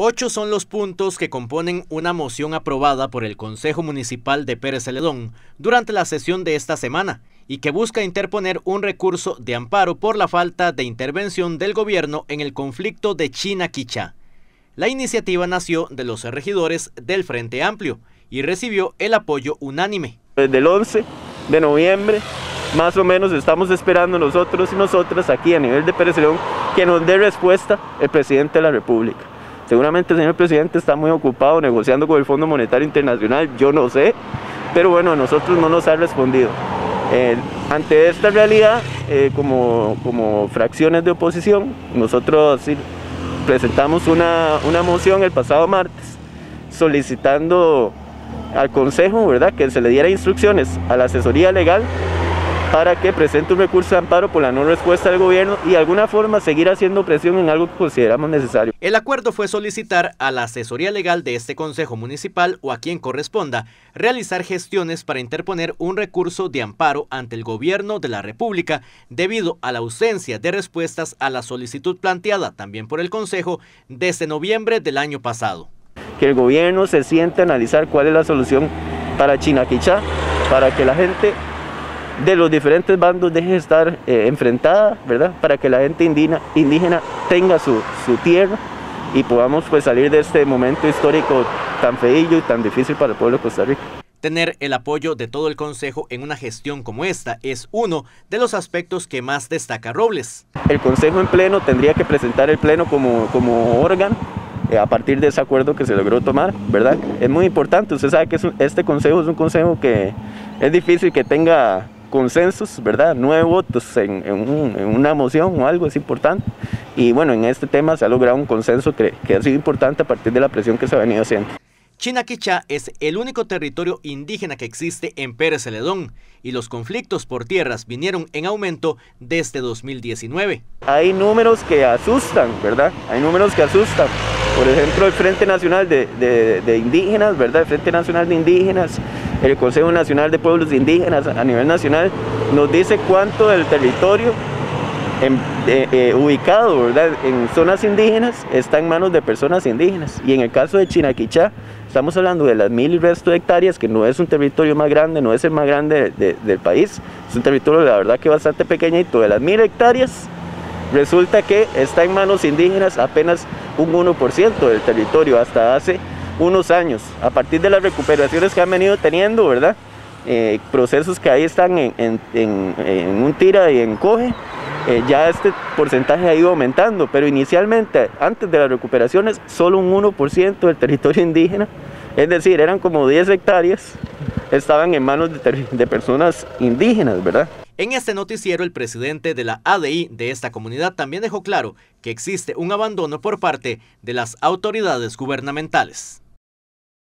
Ocho son los puntos que componen una moción aprobada por el Consejo Municipal de Pérez Celedón durante la sesión de esta semana y que busca interponer un recurso de amparo por la falta de intervención del gobierno en el conflicto de China-Quichá. La iniciativa nació de los regidores del Frente Amplio y recibió el apoyo unánime. Desde el 11 de noviembre, más o menos estamos esperando nosotros y nosotras aquí a nivel de Pérez Celedón que nos dé respuesta el presidente de la República. Seguramente el señor presidente está muy ocupado negociando con el Fondo Monetario Internacional, yo no sé, pero bueno, a nosotros no nos ha respondido. Eh, ante esta realidad, eh, como, como, fracciones de oposición, nosotros presentamos una, una moción el pasado martes solicitando al Consejo ¿verdad? que se le diera instrucciones a la asesoría legal para que presente un recurso de amparo por la no respuesta del gobierno y de alguna forma seguir haciendo presión en algo que consideramos necesario. El acuerdo fue solicitar a la asesoría legal de este Consejo Municipal o a quien corresponda realizar gestiones para interponer un recurso de amparo ante el gobierno de la República debido a la ausencia de respuestas a la solicitud planteada también por el Consejo desde noviembre del año pasado. Que el gobierno se siente a analizar cuál es la solución para Chinaquichá, para que la gente de los diferentes bandos deje de estar eh, enfrentada, ¿verdad? Para que la gente indígena, indígena tenga su, su, tierra y podamos pues salir de este momento histórico tan feillo y tan difícil para el pueblo de Costa Rica. Tener el apoyo de todo el Consejo en una gestión como esta es uno de los aspectos que más destaca Robles. El Consejo en pleno tendría que presentar el pleno como, como órgano eh, a partir de ese acuerdo que se logró tomar, ¿verdad? Es muy importante, usted sabe que este consejo es un consejo que es difícil que tenga consensos, ¿verdad? Nueve votos en, una moción o algo es importante. Y bueno, en este tema se ha logrado un consenso que, que ha sido importante a partir de la presión que se ha venido haciendo. Chinaquichá es el único territorio indígena que existe en Pérez Celedón y los conflictos por tierras vinieron en aumento desde 2019. Hay números que asustan, ¿verdad? Hay números que asustan. Por ejemplo, el Frente Nacional de, de Indígenas, ¿verdad? El Frente Nacional de Indígenas el Consejo Nacional de Pueblos Indígenas a nivel nacional nos dice cuánto del territorio eh, ubicado en zonas indígenas está en manos de personas indígenas. Y en el caso de Chinaquichá, estamos hablando de las mil y resto de hectáreas, que no es un territorio más grande, no es el más grande del país, es un territorio la verdad que bastante pequeñito. De las mil hectáreas, resulta que está en manos indígenas apenas un 1% del territorio hasta hace unos años, a partir de las recuperaciones que han venido teniendo, ¿verdad? Eh, procesos que ahí están en, un tira y encoge, eh, ya este porcentaje ha ido aumentando, pero inicialmente, antes de las recuperaciones, solo un 1% del territorio indígena, es decir, eran como 10 hectáreas, estaban en manos de, de personas indígenas, ¿verdad? En este noticiero, el presidente de la ADI de esta comunidad también dejó claro que existe un abandono por parte de las autoridades gubernamentales.